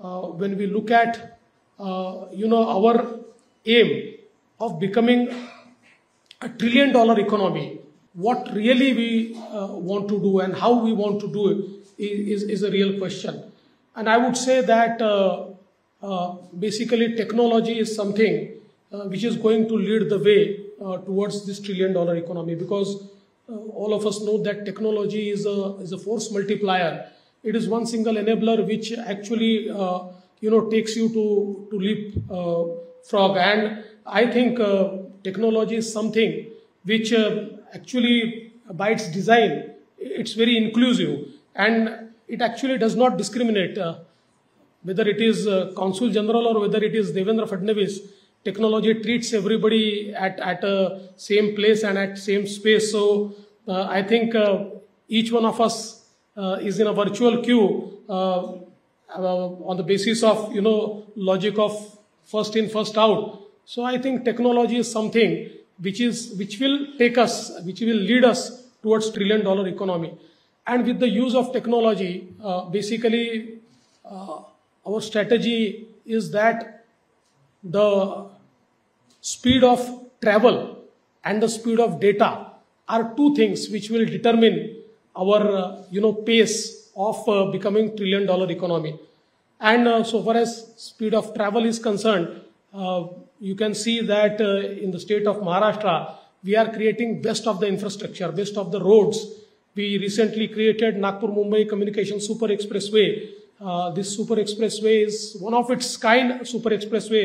uh, when we look at, uh, you know, our aim of becoming a trillion dollar economy, what really we uh, want to do and how we want to do it is, is a real question. And I would say that uh, basically technology is something uh, which is going to lead the way uh, towards this trillion dollar economy because all of us know that technology is a, is a force multiplier. It is one single enabler which actually, uh, you know, takes you to, to leap uh, frog. And I think uh, technology is something which uh, actually, by its design, it's very inclusive and it actually does not discriminate. Uh, whether it is uh, Consul General or whether it is Devendra Fadnavis, technology treats everybody at, at a same place and at same space. So I think each one of us is in a virtual queue uh, uh, on the basis of, you know, logic of first in, first out. So I think technology is something which is, which will take us, which will lead us towards trillion dollar economy. And with the use of technology, uh, basically, uh, our strategy is that the speed of travel and the speed of data are two things which will determine our uh, you know pace of uh, becoming trillion dollar economy. And uh, so far as speed of travel is concerned you can see that in the state of maharashtra we are creating best of the infrastructure best of the roads. We recently created nagpur mumbai communication super expressway. Uh, this super expressway is one of its kind super expressway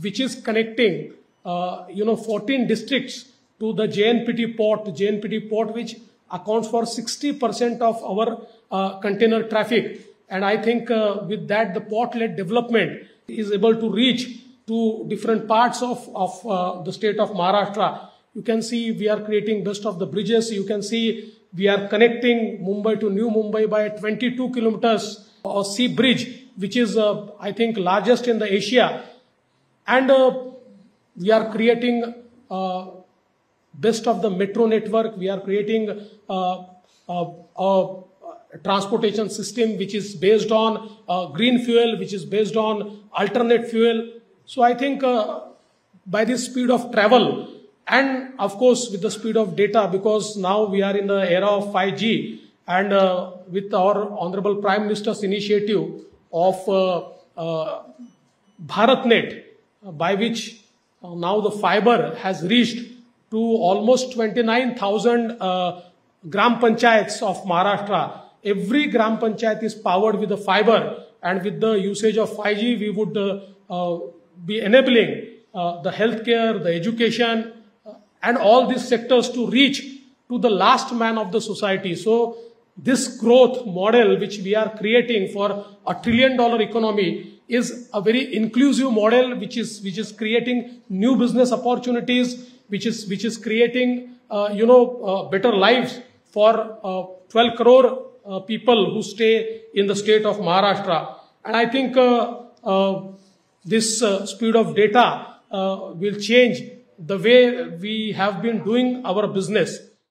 which is connecting uh, you know 14 districts to the JNPT port. JNPT port which accounts for 60% of our uh, container traffic. And I think uh, with that the port led development is able to reach to different parts of, of uh, the state of Maharashtra. You can see we are creating best of the bridges. You can see we are connecting Mumbai to New Mumbai by 22 kilometers sea bridge, which is, uh, I think, largest in the Asia. And uh, we are creating uh, best of the metro network. We are creating uh, a transportation system which is based on uh, green fuel, which is based on alternate fuel. So I think uh, by the speed of travel and of course with the speed of data because now we are in the era of 5G and uh, with our Honorable Prime Minister's initiative of uh, uh, BharatNet, by which now the fiber has reached to almost 29,000 uh, gram panchayats of Maharashtra. Every gram panchayat is powered with the fiber, and with the usage of 5G, we would uh, uh, be enabling uh, the healthcare, the education, uh, and all these sectors to reach to the last man of the society. So this growth model which we are creating for a trillion dollar economy is a very inclusive model which is which is creating new business opportunities which is which is creating uh, you know uh, better lives for uh, 12 crore people who stay in the state of maharashtra. And i think this speed of data will change the way we have been doing our business